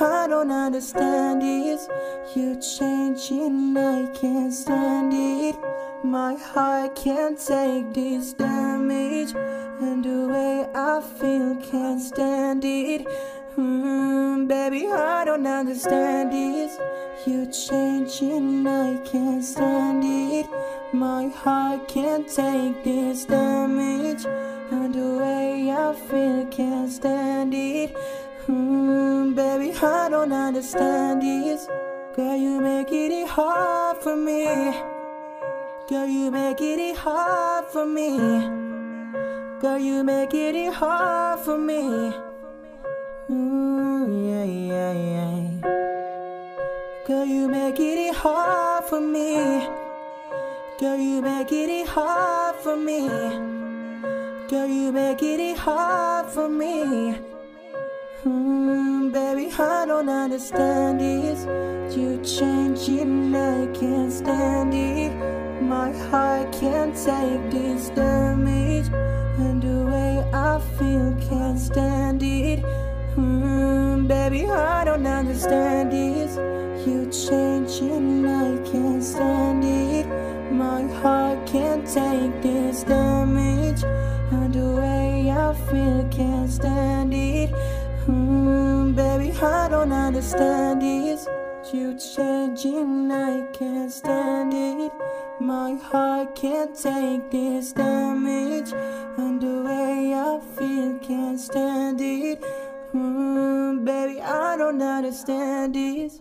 I don't understand this. You're changing, I can't stand it. My heart can't take this damage, and the way I feel can't stand it. Hmm, baby, I don't understand this. You're changing, I can't stand it. My heart can't take this damage, and the way I feel can't stand it. Mm, baby, I don't understand this. Girl, you make it hard for me. Girl, you make it hard for me. Girl, you make it hard for me. Ooh, yeah, yeah, yeah. Girl, you make it hard for me. Girl, you make it hard for me. Girl, you make it hard for me. Don't understand this. You changing, I can't stand it. My heart can't take this damage, and the way I feel can't stand it. Mm, baby, I don't understand this. You changing, I can't stand it. My heart can't take this damage, and the way I feel can't stand it. I don't understand this. You changing, I can't stand it. My heart can't take this damage, and the way I feel can't stand it. Mm, baby, I don't understand this.